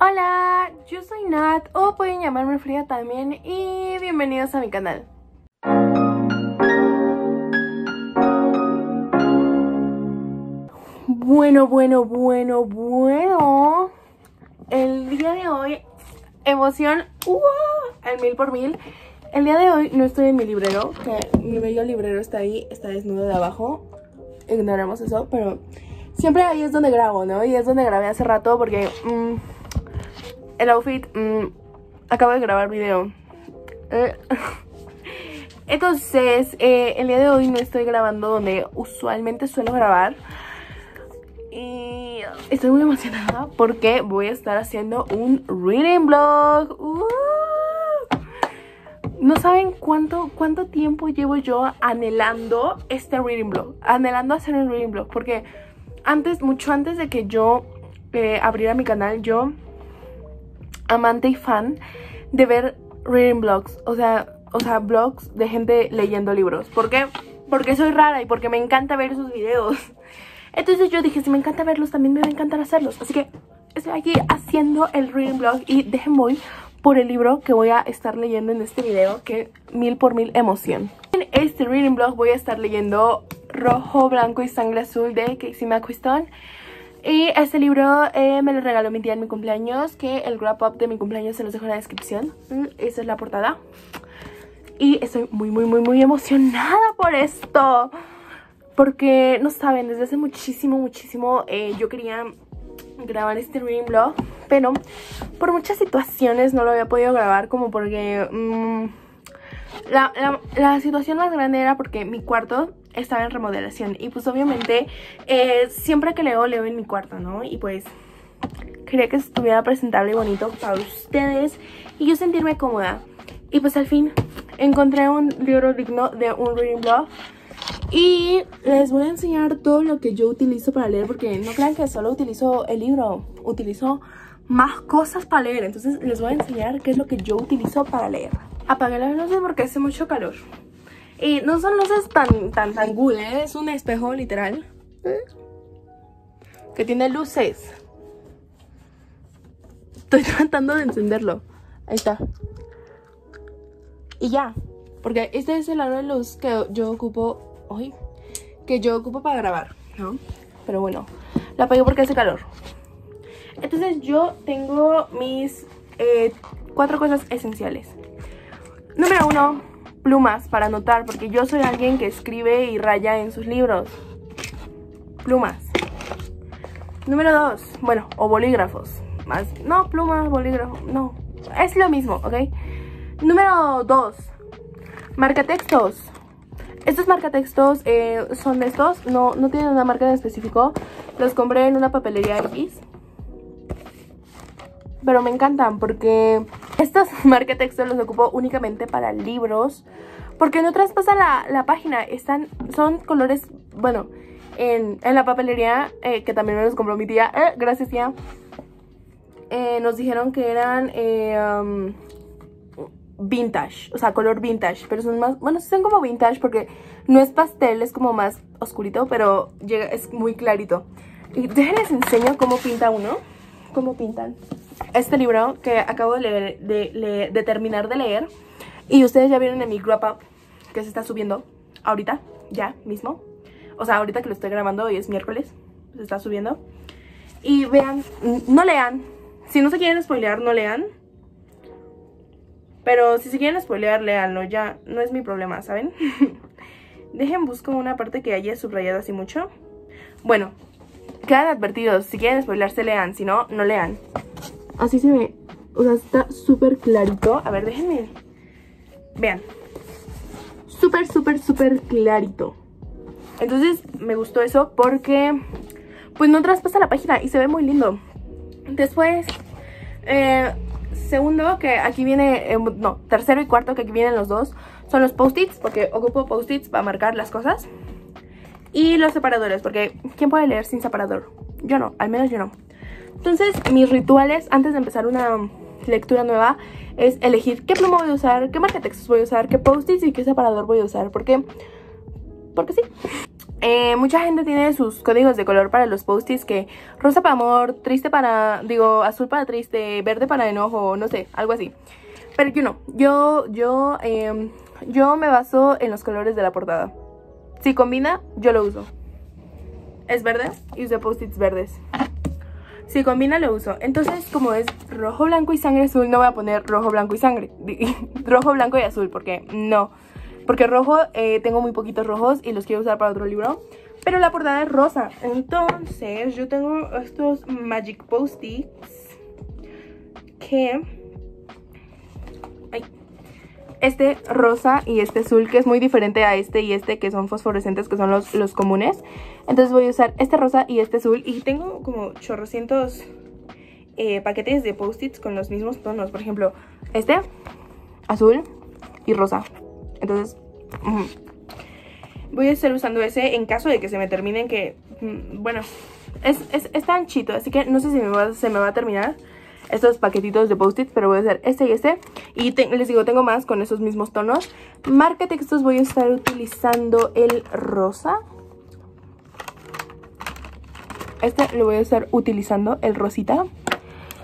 Hola, yo soy Nat o pueden llamarme Frida también y bienvenidos a mi canal. Bueno, bueno, bueno, bueno. El día de hoy, emoción ¡uh! al mil por mil. El día de hoy no estoy en mi librero, que mi bello librero está ahí, está desnudo de abajo. Ignoramos eso, pero siempre ahí es donde grabo, ¿no? Y es donde grabé hace rato porque mm, el outfit, mm, acabo de grabar video. Eh, entonces, eh, el día de hoy no estoy grabando donde usualmente suelo grabar. Y estoy muy emocionada porque voy a estar haciendo un reading vlog. ¡Uh! No saben cuánto, cuánto tiempo llevo yo anhelando este reading blog. Anhelando hacer un reading blog. Porque antes, mucho antes de que yo eh, abriera mi canal, yo, amante y fan de ver reading blogs. O sea, o sea, blogs de gente leyendo libros. ¿Por qué? Porque soy rara y porque me encanta ver esos videos. Entonces yo dije, si me encanta verlos, también me va a encantar hacerlos. Así que estoy aquí haciendo el reading blog y dejen voy por el libro que voy a estar leyendo en este video, que mil por mil emoción. En este reading blog voy a estar leyendo Rojo, Blanco y Sangre Azul de Casey McQuiston. Y este libro eh, me lo regaló mi tía en mi cumpleaños, que el wrap up de mi cumpleaños se los dejo en la descripción. Mm, esa es la portada. Y estoy muy, muy, muy, muy emocionada por esto. Porque, no saben, desde hace muchísimo, muchísimo eh, yo quería grabar este reading blog. Pero por muchas situaciones no lo había podido grabar como porque... Mm, la, la, situación más grande era porque mi cuarto estaba en remodelación y pues obviamente eh, siempre que leo, leo en mi cuarto, ¿no? Y pues quería que estuviera presentable y bonito para ustedes y yo sentirme cómoda. Y pues al fin encontré un libro digno de un reading blog y les voy a enseñar todo lo que yo utilizo para leer porque no crean que solo utilizo el libro, utilizo más cosas para leer. Entonces les voy a enseñar qué es lo que yo utilizo para leer. Apagué las luces porque hace mucho calor. Y no son luces tan, tan, tan cool, ¿eh? Es un espejo literal. ¿eh? Que tiene luces. Estoy tratando de encenderlo. Ahí está. Y ya. Porque este es el aro de luz que yo ocupo hoy. Que yo ocupo para grabar, ¿no? Pero bueno, la apagué porque hace calor. Entonces yo tengo mis eh, cuatro cosas esenciales. Número uno, plumas para anotar, porque yo soy alguien que escribe y raya en sus libros. Plumas. Número dos, bueno, o bolígrafos. Más, no, plumas, bolígrafos, no. Es lo mismo, ¿ok? Número dos, marcatextos. Estos marcatextos eh, son estos, no, no tienen una marca en específico. Los compré en una papelería X pero me encantan porque estos marcatextos los ocupo únicamente para libros porque no traspasan la, la página, están, son colores, bueno, en, en la papelería, eh, que también me los compró mi tía, eh, gracias tía, eh, nos dijeron que eran um, vintage, o sea, color vintage, pero son más, bueno, son como vintage porque no es pastel, es como más oscurito, pero llega, es muy clarito. Y déjenles enseño cómo pinta uno, cómo pintan este libro que acabo de, leer, de, terminar de leer. Y ustedes ya vieron en mi wrap up que se está subiendo ahorita, ya mismo. O sea, ahorita que lo estoy grabando, hoy es miércoles, se está subiendo. Y vean, no lean. Si no se quieren spoilear, no lean. Pero si se quieren spoilear, leanlo. Ya no es mi problema, ¿saben? Dejen busco una parte que haya subrayado así mucho. Bueno, quedan advertidos. Si quieren spoilearse, lean. Si no, no lean. Así se ve. O sea, está súper clarito. A ver, déjenme. Vean. Súper, súper, súper clarito. Entonces me gustó eso porque pues no traspasa la página y se ve muy lindo. Después, eh, segundo, que aquí viene, eh, no, tercero y cuarto, que aquí vienen los dos, son los post-its, porque ocupo post-its para marcar las cosas. Y los separadores, porque ¿quién puede leer sin separador? Yo no, al menos yo no. Entonces, mis rituales antes de empezar una lectura nueva es elegir qué pluma voy a usar, qué marca textos voy a usar, qué post-its y qué separador voy a usar. ¿Por qué? Porque sí. Eh, mucha gente tiene sus códigos de color para los post-its que rosa para amor, triste para, digo, azul para triste, verde para enojo, no sé, algo así. Pero yo no, yo, yo, em, yo me baso en los colores de la portada. Si combina, yo lo uso. Es verde y uso post-its verdes. Si combina, lo uso. Entonces, como es rojo, blanco y sangre azul, no voy a poner rojo, blanco y sangre. rojo, blanco y azul, porque no. Porque rojo, eh, tengo muy poquitos rojos y los quiero usar para otro libro. Pero la portada es rosa. Entonces, yo tengo estos Magic Post-its que... Este rosa y este azul, que es muy diferente a este y este, que son fosforescentes, que son los, los comunes. Entonces voy a usar este rosa y este azul. Y tengo como chorrocientos eh, paquetes de post-its con los mismos tonos. Por ejemplo, este, azul y rosa. Entonces, voy a estar usando ese en caso de que se me terminen que, mm, bueno, es, es, es tan chito, así que no sé si se me va a terminar estos paquetitos de post-its, pero voy a hacer este y este. Y les digo, tengo más con esos mismos tonos. Marca textos voy a estar utilizando el rosa. Este lo voy a estar utilizando, el rosita.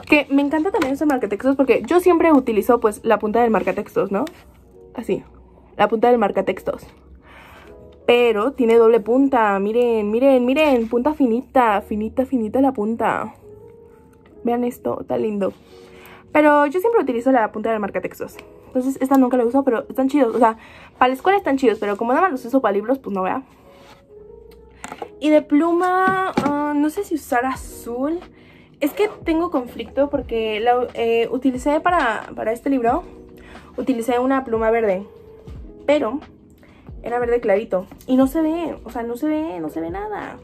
Que me encanta también ese marcatextos porque yo siempre utilizo pues la punta del marcatextos, ¿no? Así la punta del marcatextos. Pero tiene doble punta, miren, miren, miren, punta finita, finita, finita la punta. Vean esto, está lindo. Pero yo siempre utilizo la punta del marcatextos. Entonces esta nunca la uso, pero están chidos. O sea, para la escuela están chidos, pero como nada más los uso para libros, pues no vea. Y de pluma, ah, no sé si usar azul. Es que tengo conflicto porque la eh, utilicé para, para este libro. Utilicé una pluma verde pero era verde clarito y no se ve, o sea, no se ve, no se ve nada.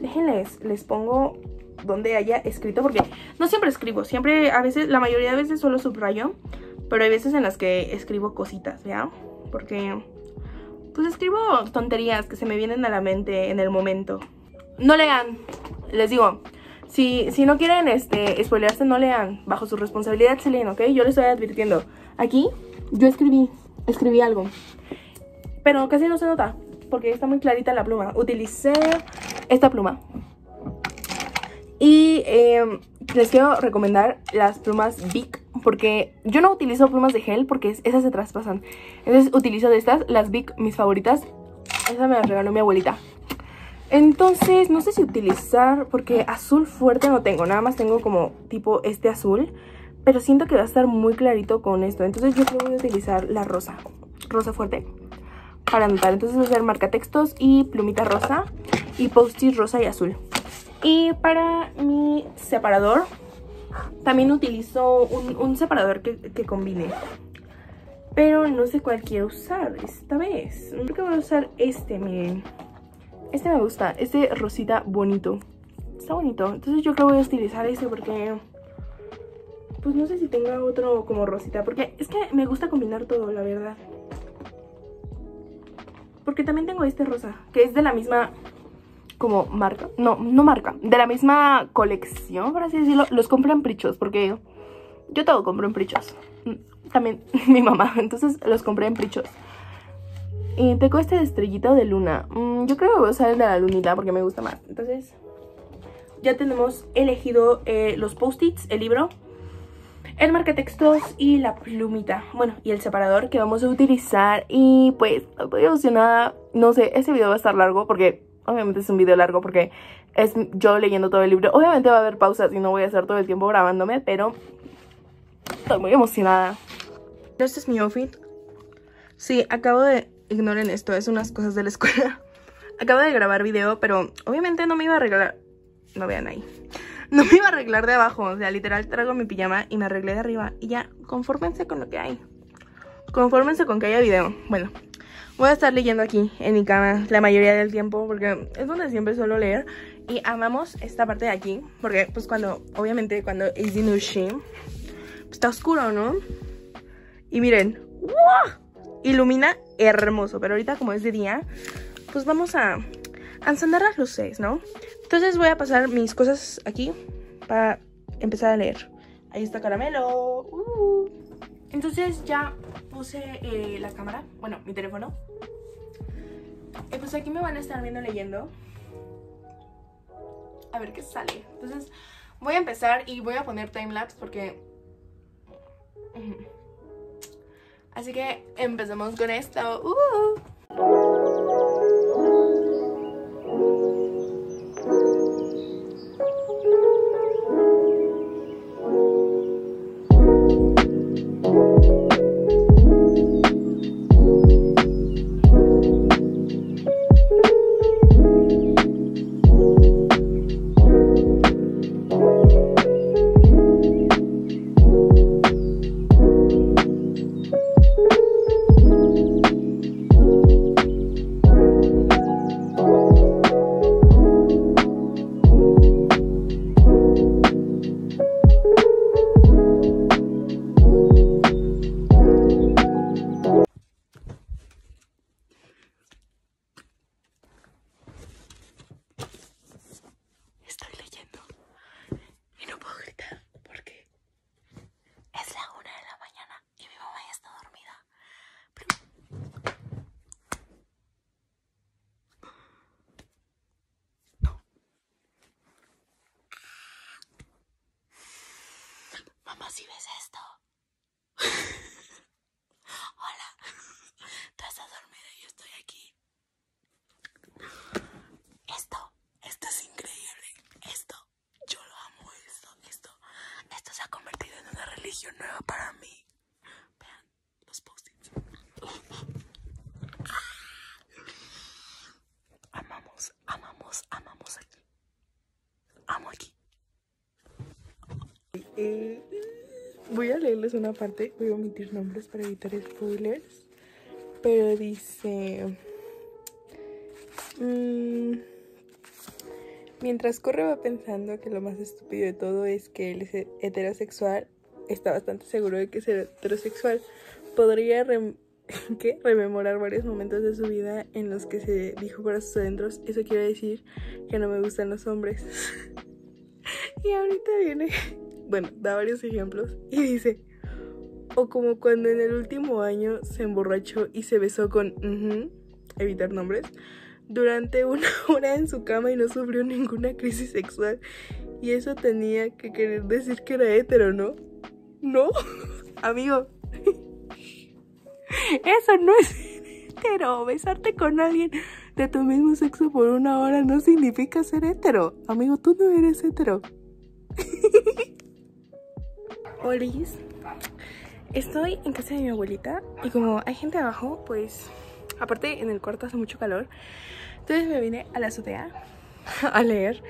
Déjenles, les pongo donde haya escrito porque no siempre escribo, siempre, a veces, la mayoría de veces solo subrayo, pero hay veces en las que escribo cositas, ¿ya? Porque, pues escribo tonterías que se me vienen a la mente en el momento. No lean, les digo, si, si no quieren este, spoilearse, no lean, bajo su responsabilidad se leen, ¿ok? Yo les estoy advirtiendo, aquí yo escribí, escribí algo. Pero casi no se nota, porque está muy clarita la pluma. Utilicé esta pluma. Y em, les quiero recomendar las plumas Bic, porque yo no utilizo plumas de gel porque esas se traspasan. Entonces utilizo de estas, las Bic, mis favoritas. Esa me la regaló mi abuelita. Entonces, no sé si utilizar, porque azul fuerte no tengo, nada más tengo como tipo este azul. Pero siento que va a estar muy clarito con esto. Entonces yo creo que voy a utilizar la rosa. Rosa fuerte. Para anotar. Entonces voy a hacer textos y plumita rosa. Y post-it rosa y azul. Y para mi separador. También utilizo un, separador que, que, combine. Pero no sé cuál quiero usar esta vez. Creo que voy a usar este, miren. Este me gusta. Este rosita bonito. Está bonito. Entonces yo creo que voy a utilizar este porque pues no sé si tenga otro como rosita. Porque es que me gusta combinar todo, la verdad. Porque también tengo este rosa, que es de la misma como marca. No, no marca. De la misma colección, por así decirlo. Los compro en prichos, porque yo todo compro en prichos. También mi mamá. Entonces los compré en prichos. Y tengo este estrellito de luna. Mm, yo creo que voy a usar el de la lunita porque me gusta más. Entonces ya tenemos elegido eh, los post-its, el libro el marcatextos y la plumita, bueno, y el separador que vamos a utilizar y pues estoy emocionada, no sé, este video va a estar largo porque obviamente es un video largo porque es yo leyendo todo el libro, obviamente va a haber pausas y no voy a estar todo el tiempo grabándome, pero estoy muy emocionada. Este es mi outfit, sí, acabo de, ignoren esto, es unas cosas de la escuela, acabo de grabar video, pero obviamente no me iba a regalar, no vean ahí no me iba a arreglar de abajo, o sea, literal traigo mi pijama y me arreglé de arriba. Y ya, confórmense con lo que hay. Confórmense con que haya video. Bueno, voy a estar leyendo aquí en mi cama la mayoría del tiempo porque es donde siempre suelo leer. Y amamos esta parte de aquí porque pues cuando, obviamente cuando es Inushi, pues está oscuro, ¿no? Y miren, ¡wow! ilumina hermoso. Pero ahorita como es de día, pues vamos a encender las luces, ¿no? Entonces voy a pasar mis cosas aquí para empezar a leer. Ahí está caramelo. Uh. Entonces ya puse eh, la cámara, bueno, mi teléfono. He pues aquí me van a estar viendo leyendo. A ver qué sale. Entonces voy a empezar y voy a poner timelapse porque... Así que empecemos con esto. Uh. Estoy Eh, voy a leerles una parte, voy a omitir nombres para evitar spoilers. Pero dice... mm, Mientras corre va pensando que lo más estúpido de todo es que él es heterosexual, está bastante seguro de que es heterosexual. Podría ¿qué? rememorar varios momentos de su vida en los que se dijo para sus adentros, eso quiere decir que no me gustan los hombres. y ahorita viene, bueno, da varios ejemplos y dice, o como cuando en el último año se emborrachó y se besó con, evitar nombres, durante una hora en su cama y no sufrió ninguna crisis sexual. Y eso tenía que querer decir que era hetero, ¿no? No, amigo. Eso no es hetero. Besarte con alguien de tu mismo sexo por una hora no significa ser hetero. Amigo, tú no eres hetero. Olis. Estoy en casa de mi abuelita y como hay gente abajo, pues aparte en el cuarto hace mucho calor. Entonces me vine a la azotea a leer.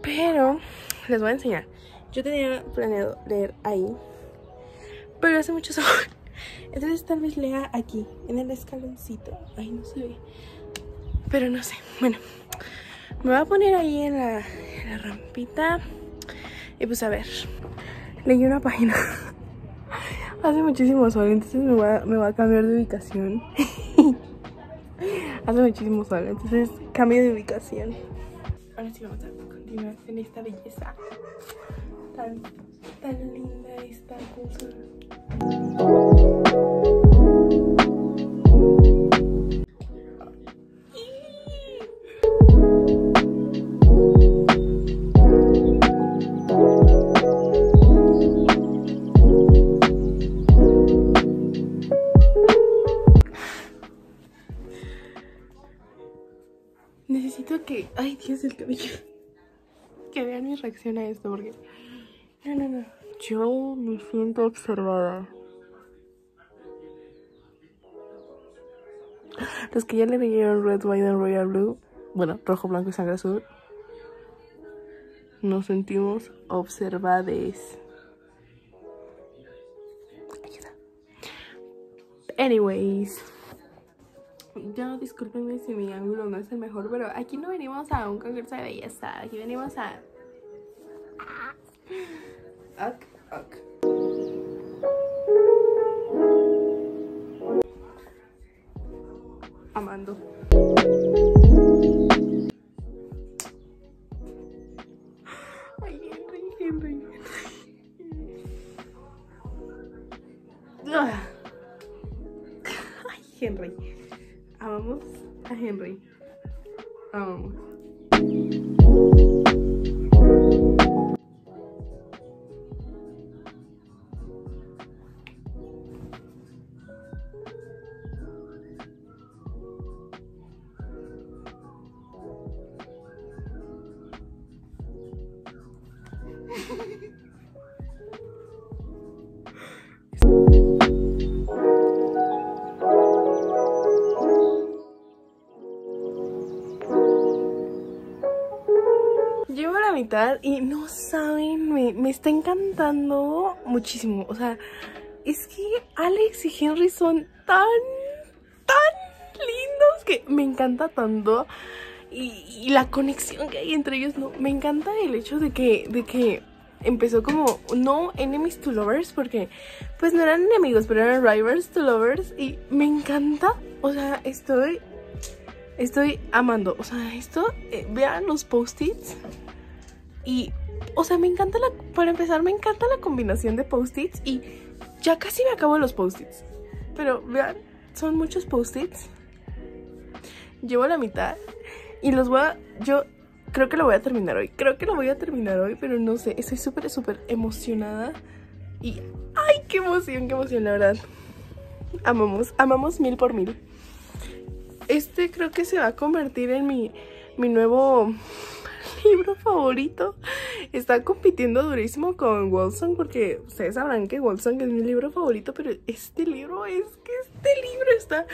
Pero les voy a enseñar. Yo tenía planeado leer ahí. Pero hace mucho sol. Entonces tal vez lea aquí, en el escaloncito. Ay, no se ve. Pero no sé. Bueno, me voy a poner ahí en la, en la rampita. Y pues a ver. Leí una página. Hace muchísimo sol, entonces me voy a, me voy a cambiar de ubicación. Hace muchísimo sol, entonces cambio de ubicación. Ahora sí vamos a continuar en esta belleza. Tan, tan linda esta cosa. Necesito que. Ay, Dios, el cabello. Que vean mi reacción a esto, porque. No, no, no. Yo me siento observada. Los que ya le leyeron Red, White and Royal Blue, bueno, rojo, blanco y sangre azul, nos sentimos observades. Ayuda. Anyways. Ya discúlpenme si mi ángulo no es el mejor, pero aquí no venimos a un concurso de belleza, aquí venimos a... Ok, ok. Amando. Y no saben, me, me está encantando muchísimo. O sea, es que Alex y Henry son tan, tan lindos que me encanta tanto. Y, y la conexión que hay entre ellos, no, me encanta el hecho de que, de que empezó como, no enemies to lovers, porque pues no eran enemigos, pero eran rivals to lovers. Y me encanta, o sea, estoy Estoy amando, o sea, esto, eh, vean los post-its y, o sea, me encanta la, para empezar, me encanta la combinación de post-its y ya casi me acabo los post-its, pero vean, son muchos post-its, llevo la mitad y los voy a, yo creo que lo voy a terminar hoy, creo que lo voy a terminar hoy, pero no sé, estoy súper, súper emocionada y, ay, qué emoción, qué emoción, la verdad, amamos, amamos mil por mil. Este creo que se va a convertir en mi, mi nuevo libro favorito. Está compitiendo durísimo con Wilson porque ustedes sabrán que Wilson es mi libro favorito, pero este libro es que este libro está...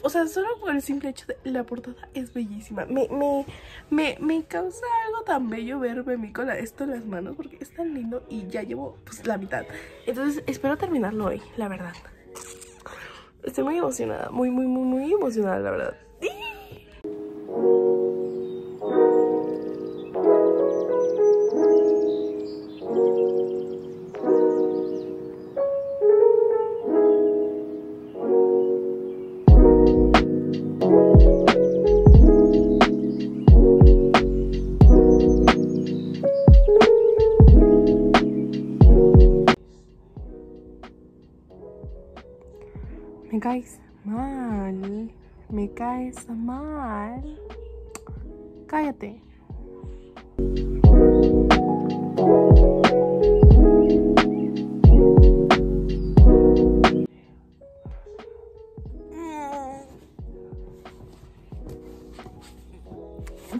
O sea, solo por el simple hecho de la portada es bellísima. Me, me, me, me causa algo tan bello verme a mí con esto en las manos porque es tan lindo y ya llevo pues la mitad. Entonces espero terminarlo hoy, la verdad. Estoy muy emocionada, muy, muy, muy, muy emocionada, la verdad. Me Me caes mal. Cállate.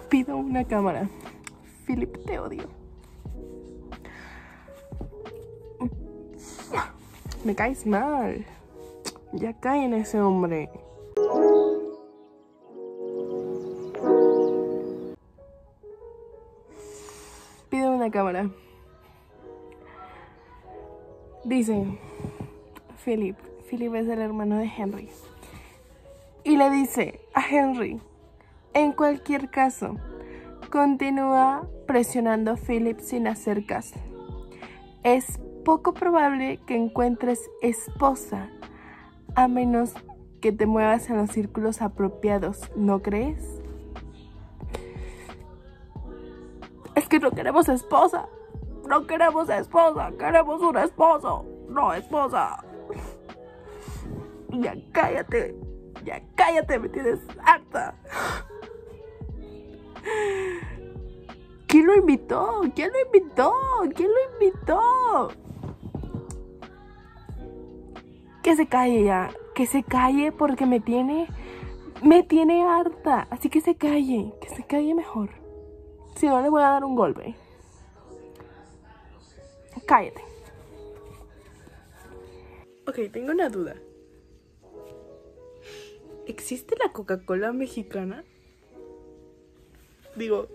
Pido una cámara. Philip, te odio. Me caes mal. Ya cae en ese hombre. Cámara. Dice Philip. Philip es el hermano de Henry. Y le dice a Henry, en cualquier caso, continúa presionando a Philip sin hacer caso. Es poco probable que encuentres esposa a menos que te muevas en los círculos apropiados, ¿no crees? No queremos esposa. No queremos esposa. Queremos un esposo. No esposa. Ya cállate. Ya cállate. Me tienes harta. ¿Quién lo invitó? ¿Quién lo invitó? ¿Quién lo invitó? Que se calle ya. Que se calle porque me tiene... Me tiene harta. Así que se calle. Que se calle mejor. Si no, le voy a dar un golpe. Cállate. Ok, tengo una duda. ¿Existe la Coca-Cola mexicana? Digo,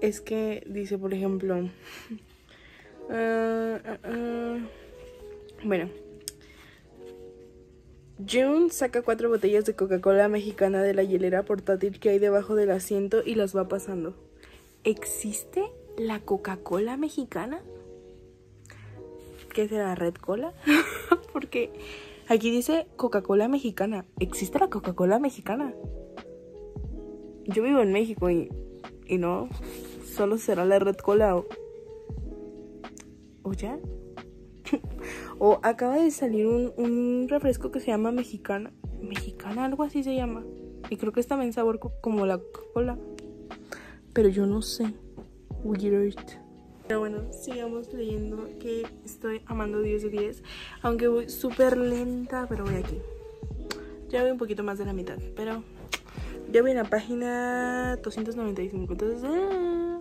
es que dice, por ejemplo... uh, uh, uh, bueno. June saca cuatro botellas de Coca-Cola mexicana de la hielera portátil que hay debajo del asiento y las va pasando. ¿Existe la Coca-Cola mexicana? ¿Qué será? ¿Red Cola? Porque aquí dice Coca-Cola mexicana. ¿Existe la Coca-Cola mexicana? Yo vivo en México y, y no, solo será la Red Cola o... ¿O ya? o acaba de salir un, un refresco que se llama mexicana. Mexicana, algo así se llama. Y creo que esta también sabor como la Coca-Cola. Pero yo no sé. Weird. Pero bueno, sigamos leyendo que estoy amando 10 de 10. Aunque voy súper lenta, pero voy aquí. Ya voy un poquito más de la mitad, pero ya voy en la página 295. Entonces... Ah.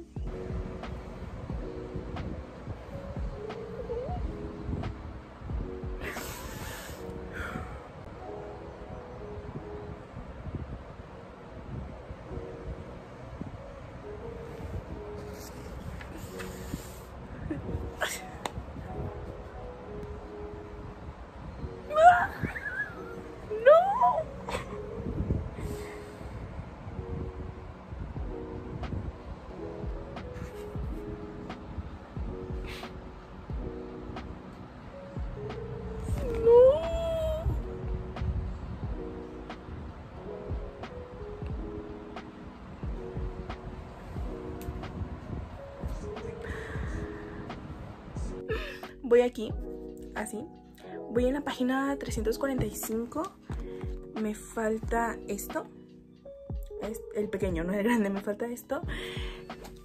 Voy aquí, así. Voy en la página 345. Me falta esto. Es el pequeño, no el grande, me falta esto.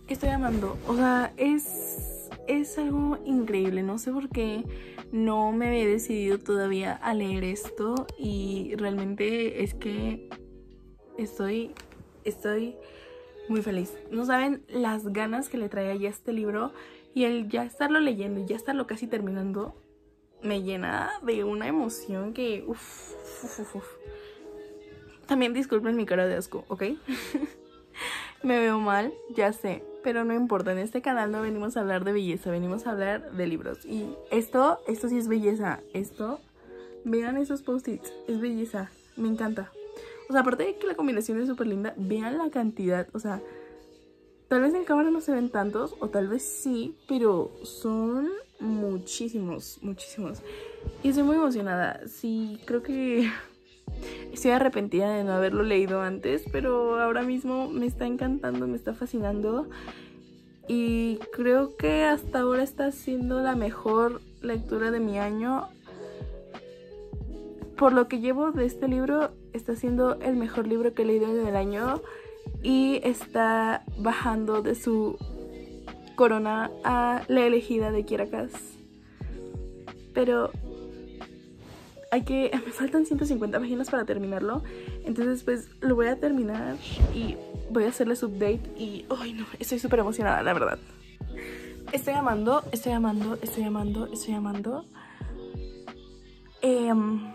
Estoy amando. O sea, es, es algo increíble. No sé por qué no me he decidido todavía a leer esto. Y realmente es que estoy, estoy muy feliz. No saben las ganas que le trae ya este libro. Y el ya estarlo leyendo y ya estarlo casi terminando me llena de una emoción que... Uf, También disculpen mi cara de asco, ¿ok? me veo mal, ya sé, pero no importa. En este canal no venimos a hablar de belleza, venimos a hablar de libros. Y esto, esto sí es belleza. Esto, vean esos post-its, es belleza. Me encanta. O sea, aparte de que la combinación es súper linda, vean la cantidad, o sea... Tal vez en cámara no se ven tantos, o tal vez sí, pero son muchísimos, muchísimos. Y estoy muy emocionada. Sí, creo que estoy arrepentida de no haberlo leído antes, pero ahora mismo me está encantando, me está fascinando. Y creo que hasta ahora está siendo la mejor lectura de mi año. Por lo que llevo de este libro, está siendo el mejor libro que he leído en el año y está bajando de su corona a la elegida de Kirakas. Pero hay que. Me faltan 150 páginas para terminarlo. Entonces, pues lo voy a terminar y voy a hacerles update. Y. ¡Ay, no! Estoy súper emocionada, la verdad. Estoy amando, estoy amando, estoy amando, estoy amando. Em,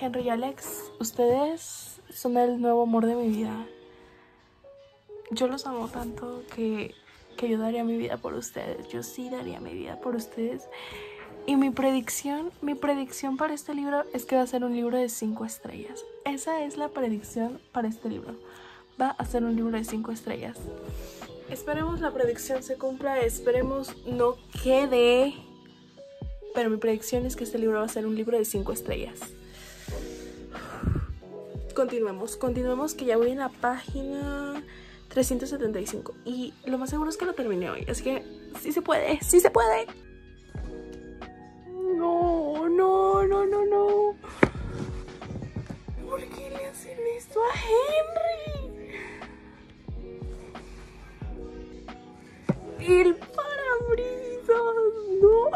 Henry y Alex, ustedes son el nuevo amor de mi vida. Yo los amo tanto que, que yo daría mi vida por ustedes. Yo sí daría mi vida por ustedes. Y mi predicción, mi predicción para este libro es que va a ser un libro de 5 estrellas. Esa es la predicción para este libro. Va a ser un libro de 5 estrellas. Esperemos la predicción se cumpla, esperemos no quede. Pero mi predicción es que este libro va a ser un libro de 5 estrellas continuemos, continuemos que ya voy en la página 375 y lo más seguro es que lo terminé hoy, así que sí se puede, sí se puede. No, no, no, no, no. ¿Por qué le hacen esto a Henry? El parabrisas, no.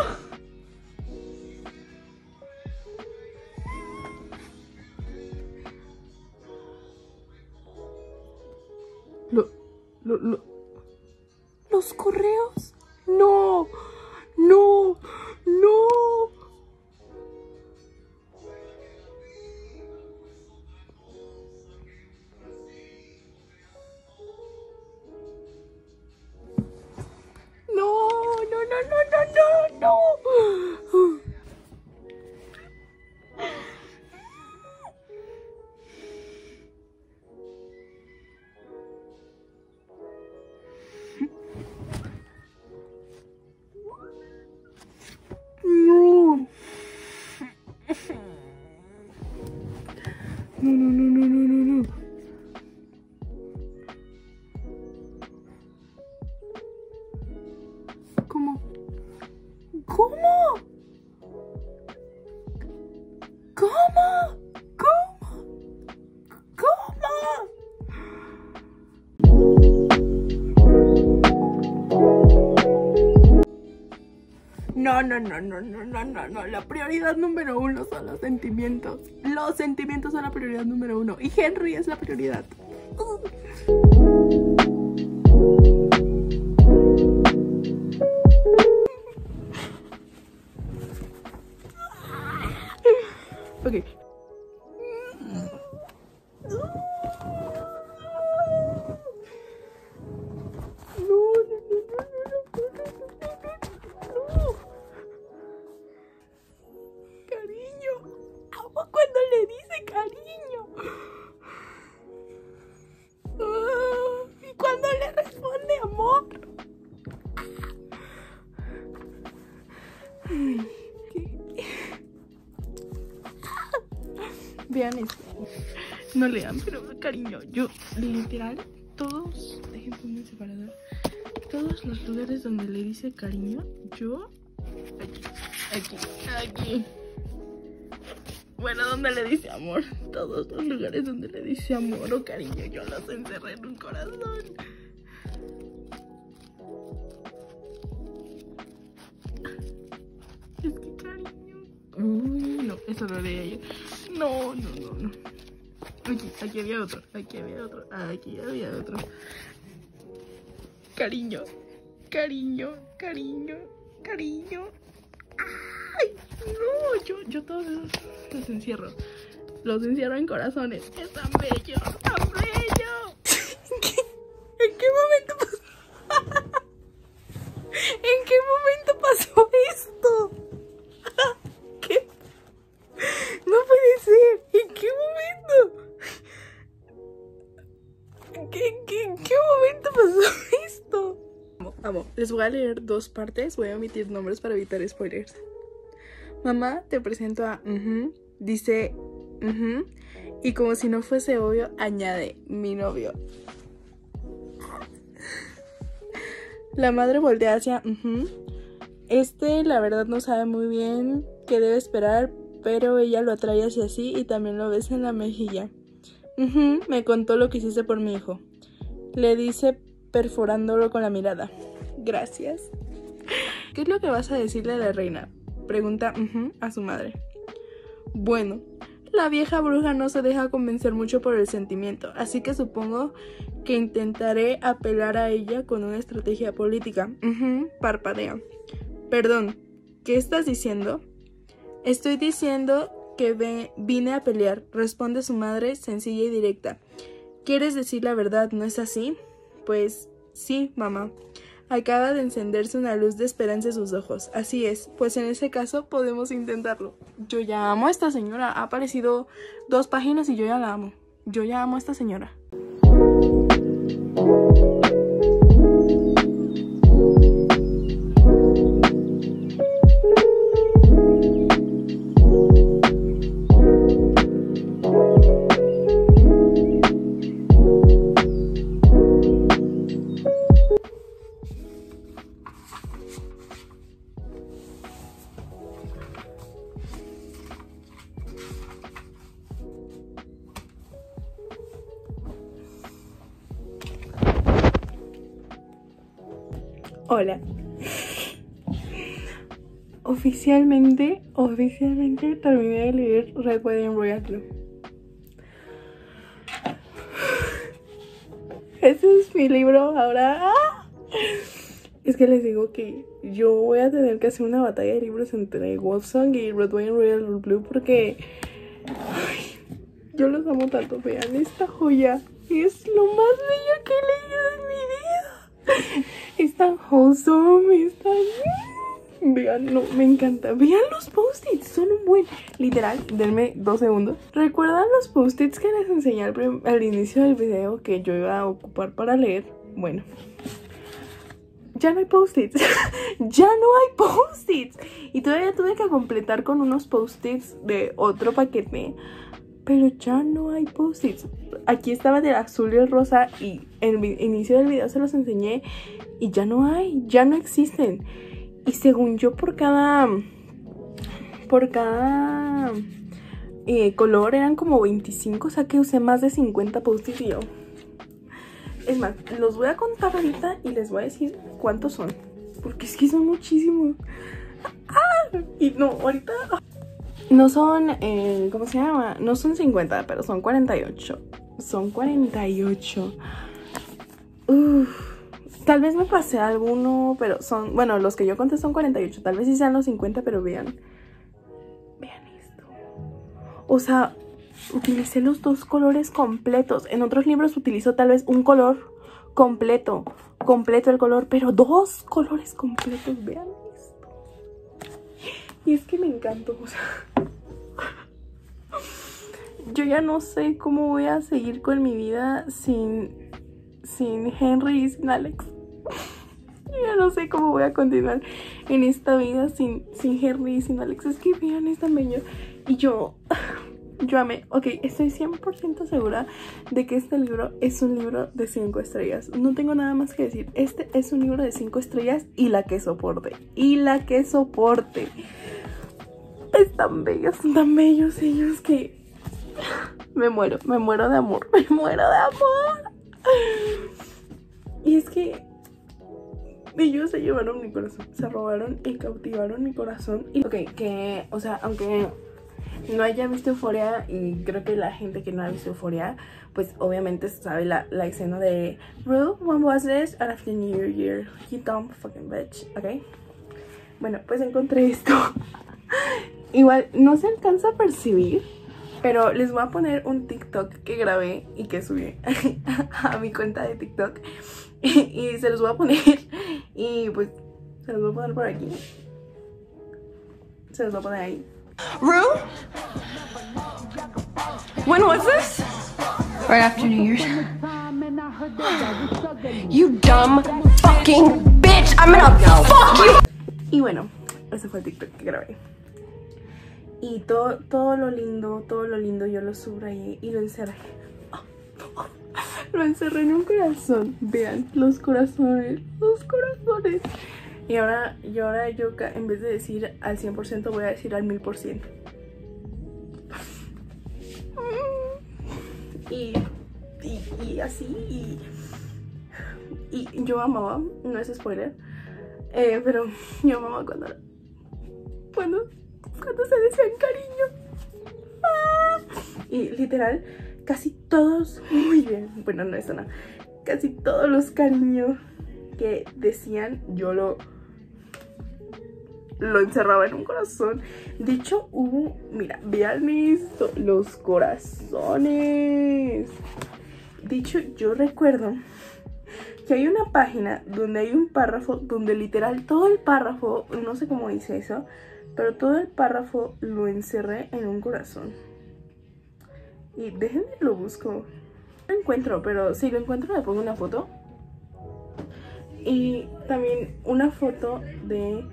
Los correos. No, no, no. No, no, no, no, no, no, no. No, no, no, no, no, no, no, no. La prioridad número uno son los sentimientos. Los sentimientos son la prioridad número uno. Y Henry es la prioridad. No lean, pero cariño, yo literal, todos, déjenme un separador. Todos los lugares donde le dice cariño, yo aquí, aquí, aquí. Bueno, donde le dice amor. Todos los lugares donde le dice amor o cariño, yo los encerré en un corazón. Aquí, había otro, aquí había otro, aquí había otro. Cariño, cariño, cariño, cariño. ¡Ay! No, yo, yo todos los encierro. Los encierro en corazones. Es tan bello. Les voy a leer dos partes. Voy a omitir nombres para evitar spoilers. Mamá, te presento a... dice... y como si no fuese obvio, añade mi novio. La madre voltea hacia... Este, la verdad, no sabe muy bien qué debe esperar, pero ella lo atrae hacia sí y también lo besa en la mejilla. me contó lo que hiciste por mi hijo. Le dice perforándolo con la mirada. Gracias. ¿Qué es lo que vas a decirle a la reina? Pregunta a su madre. Bueno, la vieja bruja no se deja convencer mucho por el sentimiento, así que supongo que intentaré apelar a ella con una estrategia política. parpadea. Perdón, ¿qué estás diciendo? Estoy diciendo que vine a pelear, responde su madre sencilla y directa. ¿Quieres decir la verdad, no es así? Pues sí, mamá. Acaba de encenderse una luz de esperanza en sus ojos. Así es, pues en ese caso podemos intentarlo. Yo ya amo a esta señora. Ha aparecido dos páginas y yo ya la amo. Yo ya amo a esta señora. Oficialmente, oficialmente terminé de leer Red Wedding Royal Blue. Ese es mi libro ahora. Es que les digo que yo voy a tener que hacer una batalla de libros entre Wolfsong y Red Wedding Royal Blue porque yo los amo tanto. Vean esta joya. Es lo más bello que he leído en mi vida. Es tan wholesome, es tan... Vean, no, me encanta. Vean los post-its, son un buen... Literal, denme dos segundos. ¿Recuerdan los post-its que les enseñé al, inicio del video que yo iba a ocupar para leer? Bueno, ya no hay post-its. ya no hay post-its. Y todavía tuve que completar con unos post-its de otro paquete. Pero ya no hay post-its. Aquí estaba el azul y el rosa y en el inicio del video se los enseñé y ya no hay, ya no existen. Y según yo por cada por cada eh, color eran como 25, o sea que usé más de 50 post-its yo. Es más, los voy a contar ahorita y les voy a decir cuántos son, porque es que son muchísimos. ¡Ah! Y no, ahorita... No son, eh, ¿cómo se llama? No son 50, pero son 48. Son 48. Uf. Tal vez me pasé alguno, pero son... Bueno, los que yo conté son 48. Tal vez sí sean los 50, pero vean. Vean esto. O sea, utilicé los dos colores completos. En otros libros utilizo tal vez un color completo. Completo el color, pero dos colores completos. Vean esto. Y es que me encantó. O sea, yo ya no sé cómo voy a seguir con mi vida sin, sin Henry y sin Alex. Yo no sé cómo voy a continuar en esta vida sin, sin Henry y sin Alex. Es que vean, es tan bello. Y yo, yo amé. Ok, estoy 100% segura de que este libro es un libro de 5 estrellas. No tengo nada más que decir. Este es un libro de 5 estrellas y la que soporte. Y la que soporte. Están bellos, son tan bellos ellos que me muero, me muero de amor, me muero de amor. Y es que ellos se llevaron mi corazón, se robaron y cautivaron mi corazón. Y ok, que, o sea, aunque no haya visto Euforia y creo que la gente que no ha visto Euforia, pues obviamente sabe la, la escena de Rue, when was this? After New Year, you dumb fucking bitch, ok. Bueno, pues encontré esto. Igual no se alcanza a percibir, pero les voy a poner un TikTok que grabé y que subí a mi cuenta de TikTok. Y, se los voy a poner. Y pues se los voy a poner por aquí. Se los voy a poner ahí. Rue? When was this? Right after New Year's. You dumb fucking bitch! I'm gonna fuck you! Y bueno, ese fue el TikTok que grabé. Y todo, todo lo lindo, todo lo lindo yo lo subrayé y lo encerré. Lo encerré en un corazón. Vean, los corazones, los corazones. Y ahora, y ahora yo en vez de decir al 100% voy a decir al 1000%. Y, y, y así, y, yo amaba, no es spoiler, eh, pero yo amaba cuando, cuando, cuando se decían cariño. ¡Ah! Y literal, casi todos, muy bien, bueno, no eso no, casi todos los cariños que decían, yo lo lo encerraba en un corazón. De hecho, hubo, mira, vean esto, los corazones. De hecho, yo recuerdo que hay una página donde hay un párrafo donde literal todo el párrafo, no sé cómo dice eso, pero todo el párrafo lo encerré en un corazón. Y déjenme lo busco. No lo encuentro, pero si lo encuentro le pongo una foto. Y también una foto de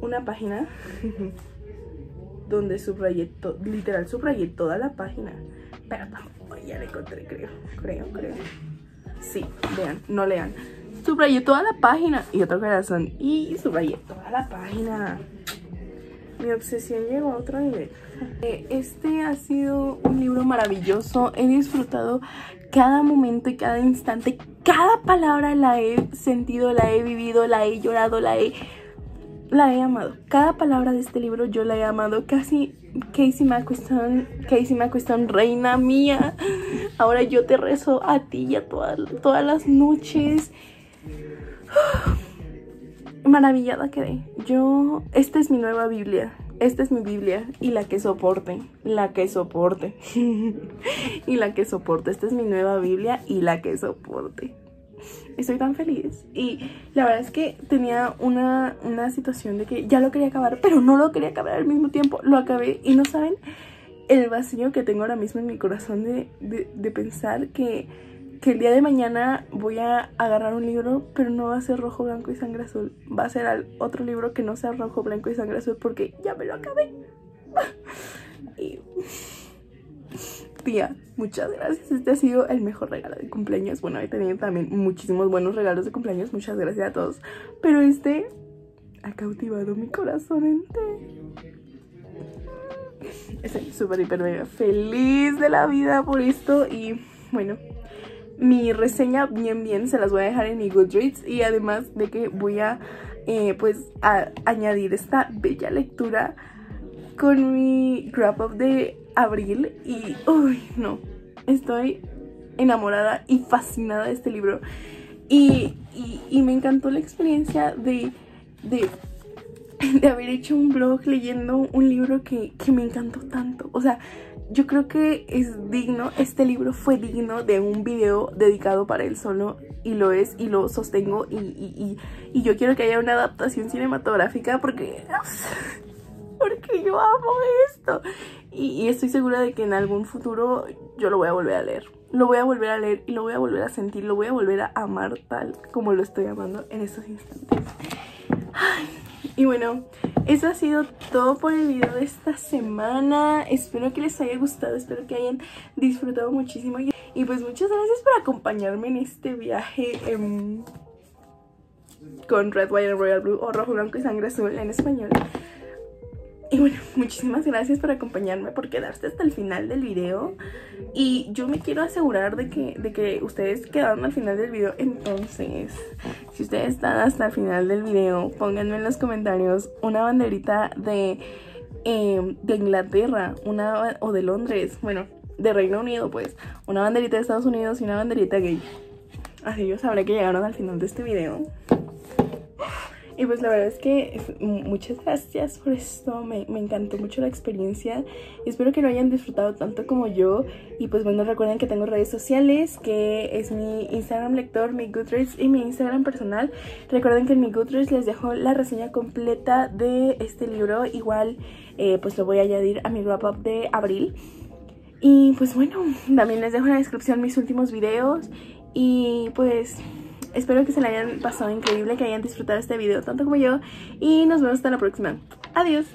una página donde subrayé, literal subrayé toda la página. Pero ya la encontré, creo, creo, creo. Sí, vean, no lean. Subrayé toda la página y otro corazón. Y subrayé toda la página. Mi obsesión llegó a otro nivel. Eh, este ha sido un libro maravilloso. He disfrutado cada momento y cada instante. Cada palabra la he sentido, la he vivido, la he llorado, la he la he amado. Cada palabra de este libro yo la he amado. Casi Casey McQuiston, Casey McQuiston, reina mía. Ahora yo te rezo a ti y a todas, todas las noches. Maravillada quedé. Yo, esta es mi nueva Biblia. Esta es mi Biblia y la que soporte, la que soporte. y la que soporte. Esta es mi nueva Biblia y la que soporte estoy tan feliz. Y la verdad es que tenía una, situación de que ya lo quería acabar, pero no lo quería acabar al mismo tiempo. Lo acabé y no saben el vacío que tengo ahora mismo en mi corazón de, pensar que, que, el día de mañana voy a agarrar un libro, pero no va a ser rojo, blanco y sangre azul. Va a ser otro libro que no sea rojo, blanco y sangre azul porque ya me lo acabé. y tía, muchas gracias. Este ha sido el mejor regalo de cumpleaños. Bueno, he tenido también muchísimos buenos regalos de cumpleaños. Muchas gracias a todos. Pero este ha cautivado mi corazón entero. Estoy súper, hiper, feliz de la vida por esto. Y bueno, mi reseña bien, bien se las voy a dejar en mi Goodreads. Y además de que voy a eh, pues a añadir esta bella lectura con mi wrap up de abril y uy no estoy enamorada y fascinada de este libro y, y, me encantó la experiencia de, de, de, haber hecho un blog leyendo un libro que, que me encantó tanto o sea yo creo que es digno, este libro fue digno de un video dedicado para él solo y lo es y lo sostengo y, y, y, yo quiero que haya una adaptación cinematográfica porque, porque yo amo esto y, estoy segura de que en algún futuro yo lo voy a volver a leer. Lo voy a volver a leer y lo voy a volver a sentir, lo voy a volver a amar tal como lo estoy amando en estos instantes. Y bueno, eso ha sido todo por el video de esta semana. Espero que les haya gustado, espero que hayan disfrutado muchísimo. Y pues muchas gracias por acompañarme en este viaje con Red, White and Royal Blue o Rojo, Blanco y Sangre Azul en español. Y bueno, muchísimas gracias por acompañarme, por quedarse hasta el final del video. Y yo me quiero asegurar de que, de que ustedes quedaron al final del video. Entonces, si ustedes están hasta el final del video, pónganme en los comentarios una banderita de, em, de Inglaterra una, o de Londres. Bueno, de Reino Unido, pues. Una banderita de Estados Unidos y una banderita gay. Así yo sabré que llegaron al final de este video. Y pues la verdad es que muchas gracias por esto, me, encantó mucho la experiencia. Espero que lo hayan disfrutado tanto como yo. Y pues bueno, recuerden que tengo redes sociales, que es mi Instagram lector, mi Goodreads y mi Instagram personal. Recuerden que en mi Goodreads les dejo la reseña completa de este libro. Igual eh, pues lo voy a añadir a mi wrap up de abril. Y pues bueno, también les dejo en la descripción mis últimos videos. Y pues Espero que se le hayan pasado increíble, que hayan disfrutado este video tanto como yo. Y nos vemos hasta la próxima. Adiós.